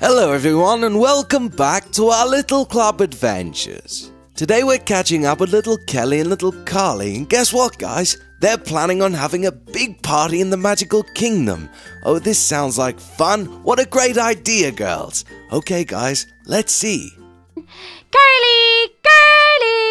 Hello, everyone, and welcome back to our Little Club Adventures. Today we're catching up with little Kelly and little Carly, and guess what, guys? They're planning on having a big party in the Magical Kingdom. Oh, this sounds like fun. What a great idea, girls. Okay, guys, let's see. Carly!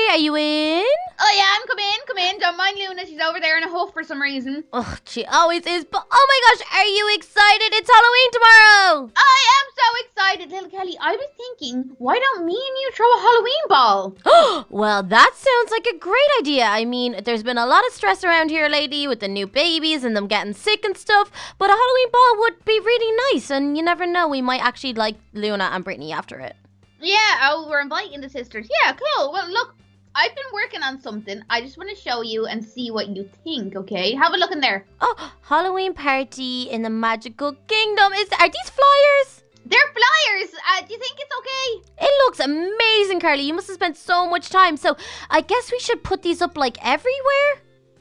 Are you in? Oh yeah, I'm come in, come in. Don't mind Luna, she's over there in a huff for some reason. Oh, she always is, but oh my gosh, are you excited? It's Halloween tomorrow! I am so excited, little Kelly. I was thinking, why don't me and you throw a Halloween ball? well, that sounds like a great idea. I mean, there's been a lot of stress around here lately with the new babies and them getting sick and stuff, but a Halloween ball would be really nice, and you never know, we might actually like Luna and Brittany after it. Yeah, oh, we're inviting the sisters. Yeah, cool. Well, look, I've been working on something. I just want to show you and see what you think, okay? Have a look in there. Oh, Halloween party in the magical kingdom. Is are these flyers? They're flyers. Uh, do you think it's okay? It looks amazing, Carly. You must have spent so much time. So I guess we should put these up like everywhere.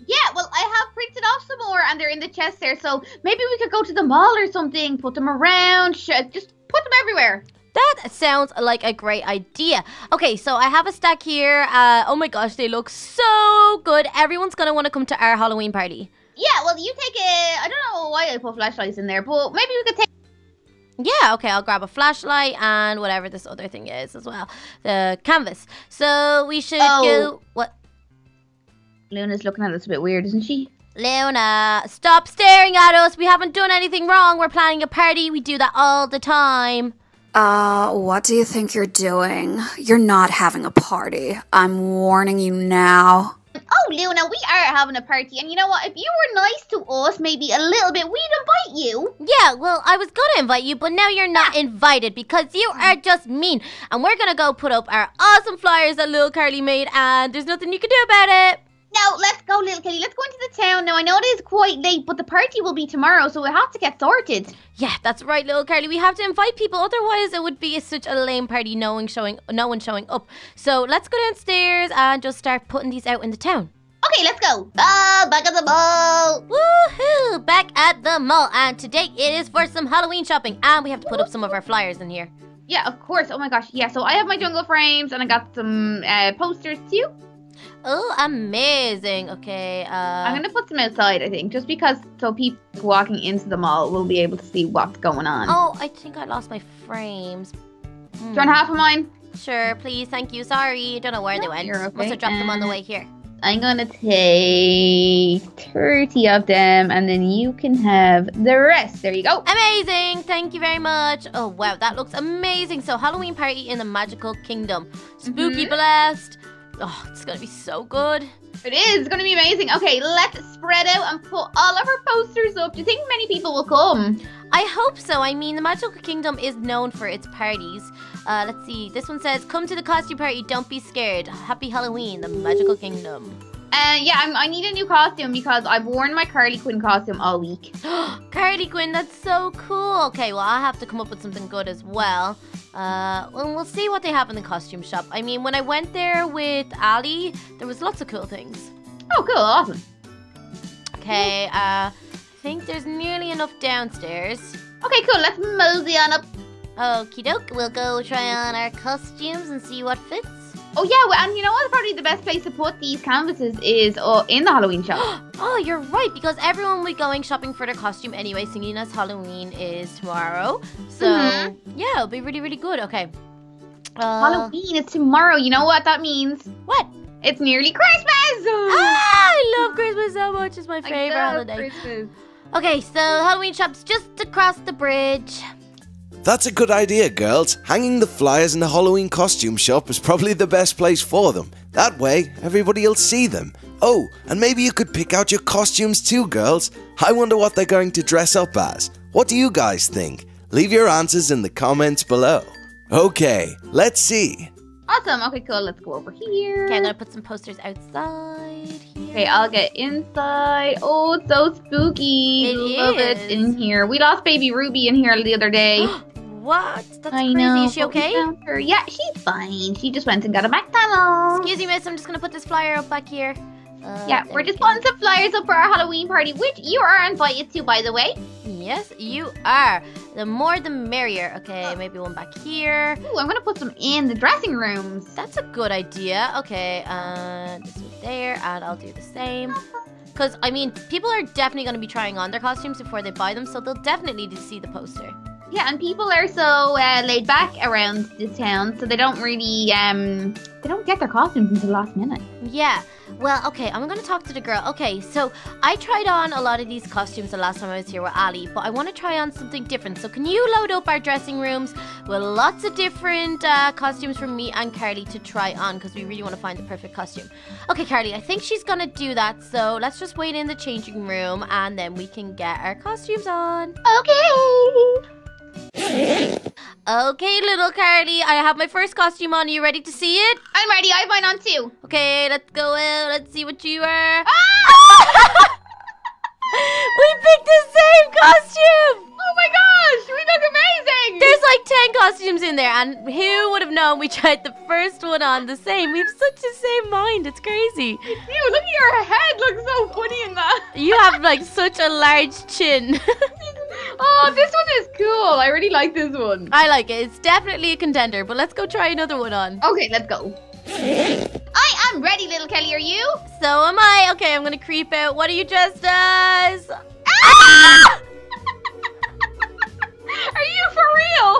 Yeah, well, I have printed off some more and they're in the chest there. So maybe we could go to the mall or something, put them around, sh- just put them everywhere. That sounds like a great idea. Okay, so I have a stack here. Uh, oh my gosh, they look so good. Everyone's gonna want to come to our Halloween party. Yeah, well, you take it. I don't know why I put flashlights in there, but maybe we could take. Yeah, okay, I'll grab a flashlight and whatever this other thing is as well. The canvas. So we should Oh. go. What? Luna's looking at us a bit weird, isn't she? Luna, stop staring at us. We haven't done anything wrong. We're planning a party. We do that all the time. Uh, what do you think you're doing? You're not having a party. I'm warning you now. Oh, Luna, we are having a party, and you know what? If you were nice to us, maybe a little bit, we'd invite you. Yeah, well, I was gonna invite you, but now you're not invited because you are just mean. And we're gonna go put up our awesome flyers that little Carly made, and there's nothing you can do about it. Now, let's go, little kitty. Let's go into the town. Now, I know it is quite late, but the party will be tomorrow, so we have to get sorted. Yeah, that's right, little Carly. We have to invite people, otherwise it would be such a lame party, no one showing, no one showing up. So let's go downstairs and just start putting these out in the town. Okay, let's go. Ah, back at the mall. Woohoo! Back at the mall, and today it is for some Halloween shopping, and we have to put up some of our flyers in here. Yeah, of course. Oh my gosh. Yeah, so I have my jungle frames, and I got some uh, posters too. Oh, amazing. Okay, uh. I'm gonna put some outside, I think, just because so people walking into the mall will be able to see what's going on. Oh, I think I lost my frames. Do you want half of mine? Sure, please. Thank you. Sorry. Don't know where they went. you're okay. Must have dropped them on the Uh, way here. I'm gonna take 30 of them, and then you can have the rest. There you go. Amazing. Thank you very much. Oh, wow. That looks amazing. So, Halloween party in the Magical Kingdom. Spooky Mhm. blast. Oh, it's going to be so good. It is. It's gonna be amazing. Okay, let's spread out and put all of our posters up. Do you think many people will come? I hope so. I mean, the Magical Kingdom is known for its parties. Uh, let's see. This one says, Come to the costume party. Don't be scared. Happy Halloween, the Magical Kingdom. Uh, yeah, I'm, I need a new costume because I've worn my Carly Quinn costume all week. Carly Quinn, that's so cool. Okay, well, I'll have to come up with something good as well. Uh, well, we'll see what they have in the costume shop. I mean, when I went there with Ally, there was lots of cool things. Oh, cool, awesome. Okay, uh, I think there's nearly enough downstairs. Okay, cool. Let's mosey on up. Okie doke, we'll go try on our costumes and see what fits. Oh yeah, well, and you know what? Probably the best place to put these canvases is uh, in the Halloween shop. Oh, you're right, because everyone will be going shopping for their costume anyway, singing as Halloween is tomorrow. So, Mhm. yeah, it'll be really, really good. Okay. Uh, Halloween is tomorrow. You know what that means? What? It's nearly Christmas. Ah, I love Christmas so much. It's my I favorite love holiday. Christmas. Okay, so Halloween shop's just across the bridge. That's a good idea, girls. Hanging the flyers in the Halloween costume shop is probably the best place for them. That way, everybody will see them. Oh, and maybe you could pick out your costumes too, girls. I wonder what they're going to dress up as. What do you guys think? Leave your answers in the comments below. Okay, let's see. Awesome. Okay, cool. Let's go over here. Okay, I'm gonna put some posters outside here. Okay, I'll get inside. Oh, it's so spooky. It Love it in here. We lost baby Ruby in here the other day. what? That's I crazy. know. Is she okay? Yeah, she's fine. She just went and got a McDonald's. Excuse me, miss. I'm just gonna put this flyer up back here. Uh, Yeah, we're we just putting some flyers up for our Halloween party, which you are invited to, by the way. Yes, you are. The more the merrier. Okay, maybe one back here. Ooh, I'm gonna put some in the dressing rooms. That's a good idea. Okay, uh, this one there, and I'll do the same. Because, I mean, people are definitely going to be trying on their costumes before they buy them, so they'll definitely need to see the poster. Yeah, and people are so uh, laid back around this town, so they don't really um they don't get their costumes until the last minute. Yeah. Well, okay, I'm going to talk to the girl. Okay, so I tried on a lot of these costumes the last time I was here with Ally, but I want to try on something different. So, can you load up our dressing rooms with lots of different uh, costumes for me and Carly to try on because we really want to find the perfect costume? Okay, Carly, I think she's going to do that. So, let's just wait in the changing room and then we can get our costumes on. Okay. Okay, little Carly, I have my first costume on. Are you ready to see it? I'm ready. I have mine on too. Okay, let's go out. Let's see what you are. Ah! we picked the same costume! Oh my gosh, we look amazing. There's like 10 costumes in there, and who would have known we tried the first one on the same? We have such the same mind. It's crazy. Ew, look at your head. Looks so funny in that. You have like such a large chin. oh, this one is cool. I really like this one. I like it. It's definitely a contender, but let's go try another one on. Okay, let's go. I am ready, little Kelly. Are you? So am I. Okay, I'm gonna creep out. What are you dressed as? Ah! Are you for real?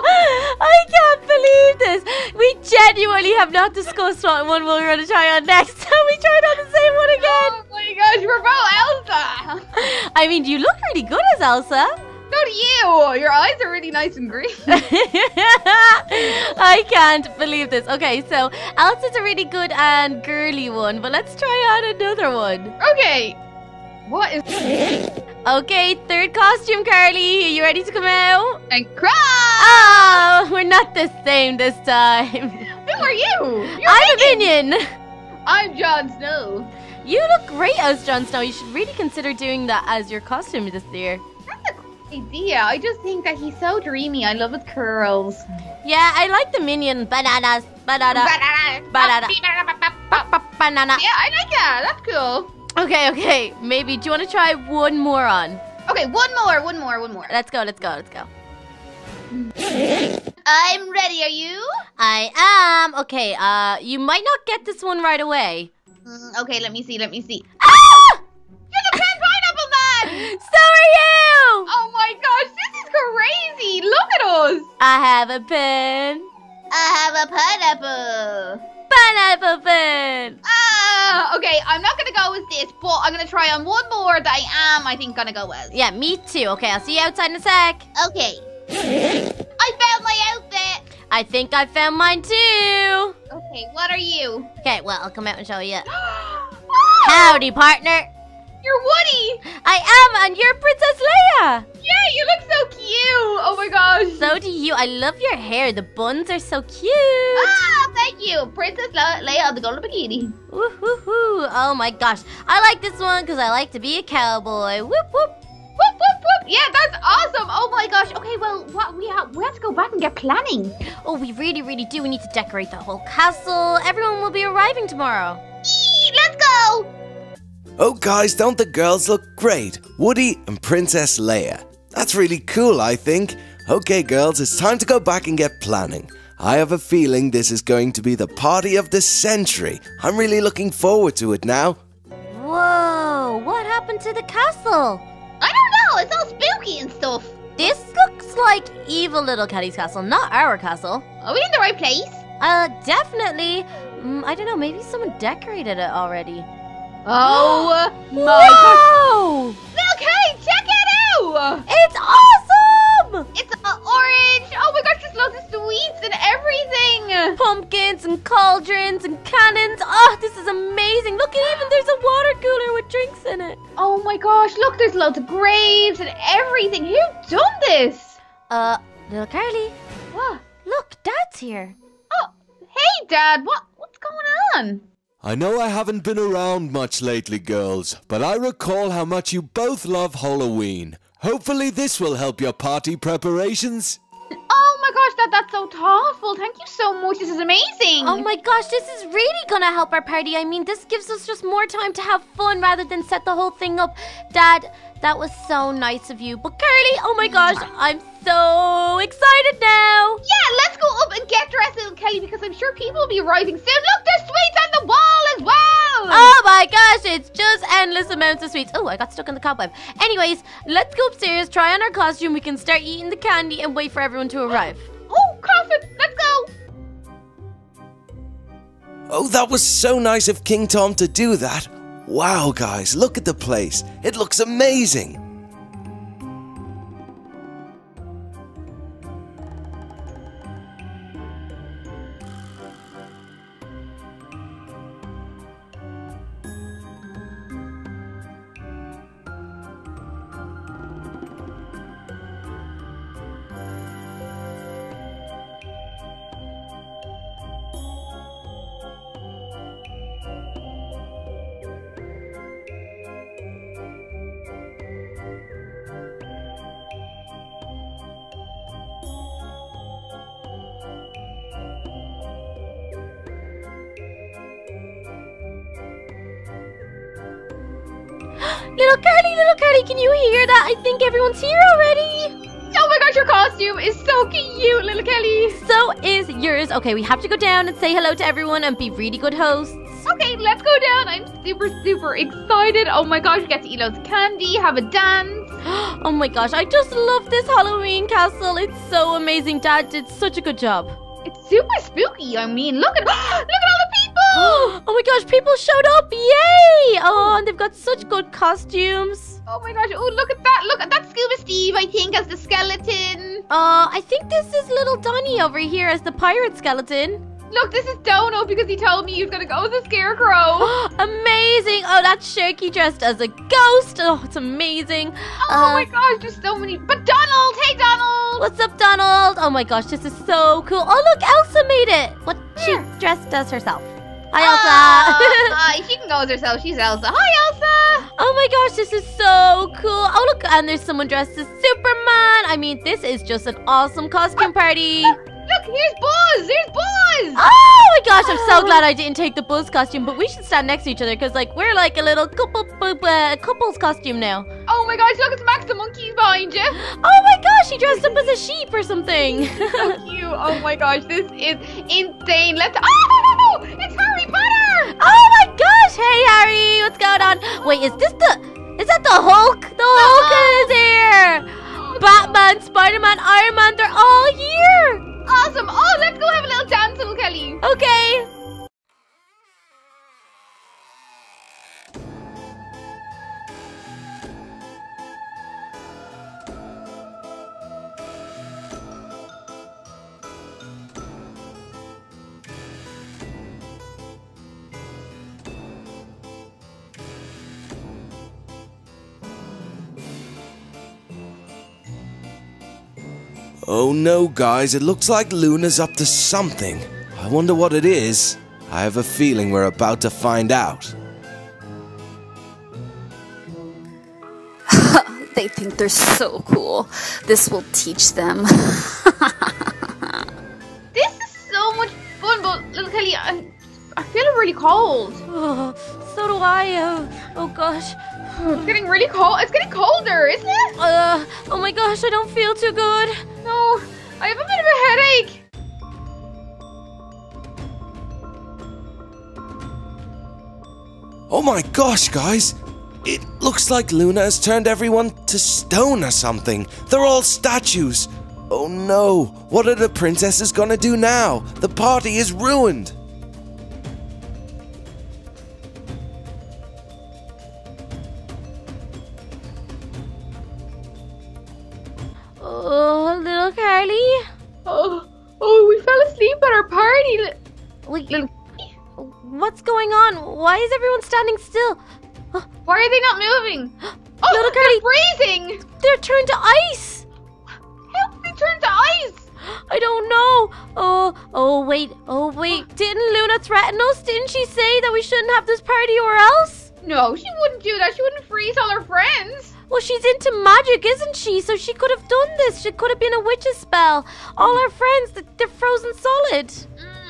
I can't believe this. We genuinely have not discussed what one we're going to try on next. we tried on the same one again. Oh my gosh, we're both Elsa. I mean, you look really good as Elsa. Do you. Your eyes are really nice and green. I can't believe this. Okay, so Elsa's a really good and girly one, but let's try on another one. okay. What is Okay, third costume, Carly. Are you ready to come out? and cry? Oh, we're not the same this time. Who are you? You're I'm a minion. I'm Jon Snow. You look great as Jon Snow. You should really consider doing that as your costume this year. That's a cool idea. I just think that he's so dreamy. I love his curls. Yeah, I like the minion bananas, banana, Banana. ba- ba- banana. Yeah, I like that. That's cool. Okay, okay. Maybe do you want to try one more on? Okay, one more, one more, one more. Let's go. Let's go. Let's go. I'm ready. Are you? I am. Okay. Uh, you might not get this one right away. Mm, okay, let me see. Let me see. So are you. Oh my gosh, this is crazy. Look at us. I have a pen. I have a pineapple. Pineapple pen. Ah, okay. I'm not gonna go with this, but I'm gonna try on one more that I am, I think, gonna go with. Yeah, me too. Okay, I'll see you outside in a sec. Okay. I found my outfit. I think I found mine too. Okay, what are you? Okay, well, I'll come out and show you. oh, Howdy, partner. You're Woody. I am, and you're Princess Leia. Yeah, you look so cute. Oh my gosh. So do you. I love your hair. The buns are so cute. ah, thank you, Princess Le- Leia of the Golden Bikini. Woo-hoo-hoo. Oh my gosh. I like this one because I like to be a cowboy. Whoop whoop. Whoop whoop whoop. Yeah, that's awesome. Oh my gosh. Okay, well, what we have we have to go back and get planning. Oh, we really, really do. We need to decorate the whole castle. Everyone will be arriving tomorrow. Eee, Let's go. Oh, guys, don't the girls look great? Woody and Princess Leia. That's really cool, I think. Okay, girls, it's time to go back and get planning. I have a feeling this is going to be the party of the century. I'm really looking forward to it now. Whoa, what happened to the castle? I don't know. It's all spooky and stuff. This looks like evil little Caddy's castle, not our castle. Are we in the right place? Uh, definitely. Mm, I don't know, maybe someone decorated it already. Oh my gosh. Whoa! Look, hey, check it out. It's awesome! It's orange. Oh my gosh, there's lots of sweets and everything. Pumpkins and cauldrons and cannons. Oh, this is amazing. Look, even there's a water cooler with drinks in it. Oh my gosh, look, there's loads of graves and everything. Who done this? Uh, little Carly, I know I haven't been around much lately, girls, but I recall how much you both love Halloween. Hopefully, this will help your party preparations. Oh my gosh, that that's so thoughtful. Thank you so much. This is amazing. Oh my gosh, this is really gonna help our party. I mean, this gives us just more time to have fun rather than set the whole thing up. Dad, that was so nice of you. But Carly, oh my gosh, I'm so excited now. Yeah, let's go up and get dressed, little Kelly, because I'm sure people will be arriving soon. Look, there's sweets on the wall as well. Oh my gosh, it's just endless amounts of sweets. Oh, I got stuck in the cobweb. Anyways, let's go upstairs, try on our costume. We can start eating the candy and wait for everyone to arrive. Oh, coffin, let's go. Oh, that was so nice of King Tom to do that. Wow, guys, look at the place. It looks amazing. Little Carly, little Carly, can you hear that? I think everyone's here already. Oh my gosh, your costume is so cute, little Kelly. So is yours. Okay, we have to go down and say hello to everyone and be really good hosts. Okay, let's go down. I'm super, super excited. Oh my gosh, we get to eat loads of candy, have a dance. Oh my gosh, I just love this Halloween castle. It's so amazing. Dad did such a good job. It's super spooky. I mean, look at look at all. oh my gosh, people showed up. Yay! Oh, and they've got such good costumes. Oh my gosh! Oh, look at that! Look at that Scuba Steve. I think as the skeleton. Uh, I think this is little Donny over here as the pirate skeleton. Look, this is Dono because he told me he was gonna go as a scarecrow. amazing! Oh, that's Sharky dressed as a ghost. Oh, it's amazing. Oh Uh, my gosh, there's so many. But Donald, hey Donald. What's up, Donald? Oh my gosh, this is so cool. Oh, look, Elsa made it. What? She dressed as herself. Hi, Elsa. Uh, uh, she can go as herself. She's Elsa. Hi, Elsa. oh my gosh, this is so cool. Oh, look, and there's someone dressed as Superman. I mean, this is just an awesome costume party. Look, here's Buzz. There's Buzz. Oh my gosh, I'm so glad I didn't take the Buzz costume, but we should stand next to each other because, like, we're like a little couple, uh, couples costume now. Oh my gosh, look, it's Max the monkey behind you. Oh my gosh, he dressed up as a sheep or something. so cute. Oh my gosh, this is insane. Let's. Oh, it's Harry Potter. Oh my gosh! Hey Harry, what's going on? Wait, is this the is that the Hulk? The Hulk uh-huh. is here! Batman, Spider-Man, Iron Man, they're all here! Awesome. Oh, let's go have a little dance, little Kelly. Okay. Oh no, guys, it looks like Luna's up to something. I wonder what it is. I have a feeling we're about to find out. They think they're so cool. This will teach them. This is so much fun, but little Kelly, I, I feel really cold. Oh, so do I. Uh, oh gosh. It's getting really cold. It's getting colder, isn't it? Uh, oh my gosh, I don't feel too good. I have a bit of a headache. Oh my gosh, guys! It looks like Luna has turned everyone to stone or something. They're all statues. Oh no, what are the princesses gonna do now? The party is ruined. What's going on? Why is everyone standing still? Oh. why are they not moving? Oh, Little they're freezing. They're turned to ice. How did they turn to ice? I don't know. Oh, oh, wait. Oh, wait. Didn't Luna threaten us? Didn't she say that we shouldn't have this party or else? No, she wouldn't do that. She wouldn't freeze all her friends. Well, she's into magic, isn't she? So she could have done this. She could have been a witch's spell. All our friends, they're frozen solid.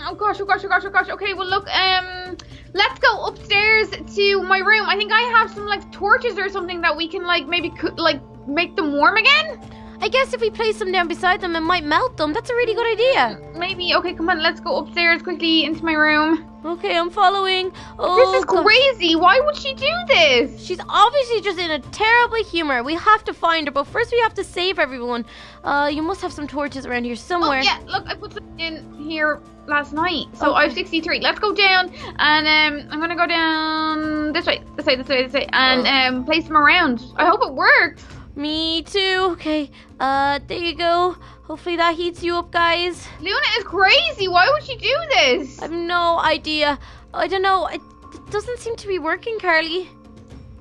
Oh gosh, oh gosh, oh gosh, oh gosh. Okay, well look, um, let's go upstairs to my room. I think I have some like torches or something that we can like maybe like make them warm again. I guess if we place them down beside them, it might melt them. That's a really good idea. Maybe. Okay, come on, let's go upstairs quickly into my room. Okay, I'm following. Oh, this is God. crazy. Why would she do this? She's obviously just in a terrible humor. We have to find her, but first we have to save everyone. Uh, you must have some torches around here somewhere. Oh yeah, look, I put some in here last night. So I have 63. Let's go down and um I'm gonna go down this way, this way, this way, this way, and um place them around. I hope it works. Me too. Okay. Uh, there you go. Hopefully that heats you up, guys. Luna is crazy. Why would she do this? I have no idea. I don't know. It, it doesn't seem to be working, Carly.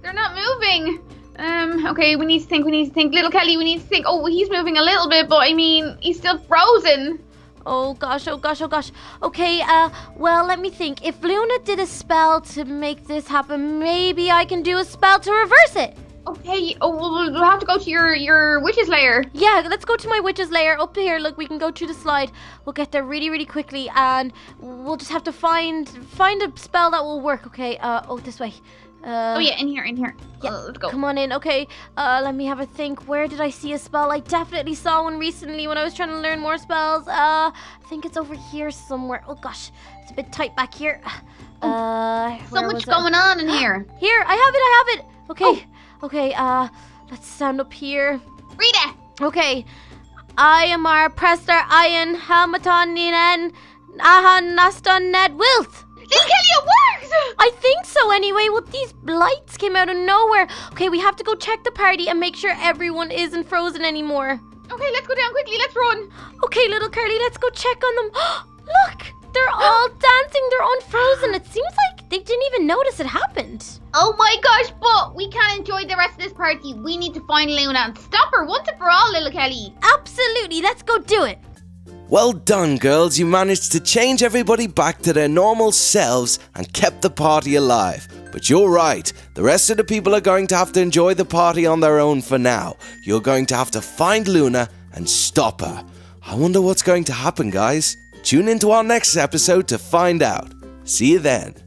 They're not moving. Um, okay, we need to think, we need to think. Little Kelly, we need to think. Oh, he's moving a little bit, but I mean, he's still frozen. Oh gosh, oh gosh, oh gosh. Okay, uh, well, let me think. If Luna did a spell to make this happen, maybe I can do a spell to reverse it. Okay, oh, we'll, we'll have to go to your, your witch's lair. Yeah, let's go to my witch's lair up here. Look, we can go to the slide. We'll get there really, really quickly, and we'll just have to find find a spell that will work. Okay. Uh oh, this way. Uh, Oh yeah, in here, in here. Yeah, Uh, let's go. Come on in. Okay. Uh, let me have a think. Where did I see a spell? I definitely saw one recently when I was trying to learn more spells. Uh, I think it's over here somewhere. Oh gosh, it's a bit tight back here. Uh, So much it? going on in here. Here, I have it. I have it. Okay. Okay. Uh, let's stand up here. Rita, Okay. I am our Prester Iron Hamatonin Ahan Naston Ned Wilt. Little Kelly, it works. I think so anyway. Well, these lights came out of nowhere. Okay, we have to go check the party and make sure everyone isn't frozen anymore. Okay, let's go down quickly. Let's run. Okay, little Carly, let's go check on them. Look, they're all dancing. They're unfrozen. It seems like they even notice it happened. Oh my gosh, but we can't enjoy the rest of this party. We need to find Luna and stop her once and for all, little Kelly. Absolutely. Let's go do it. Well done, girls. You managed to change everybody back to their normal selves and kept the party alive. But you're right, the rest of the people are going to have to enjoy the party on their own for now. You're going to have to find Luna and stop her. I wonder what's going to happen, guys. Tune into our next episode to find out. See you then.